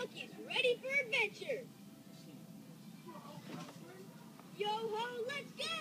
cookies ready for adventure. Yo ho, let's go!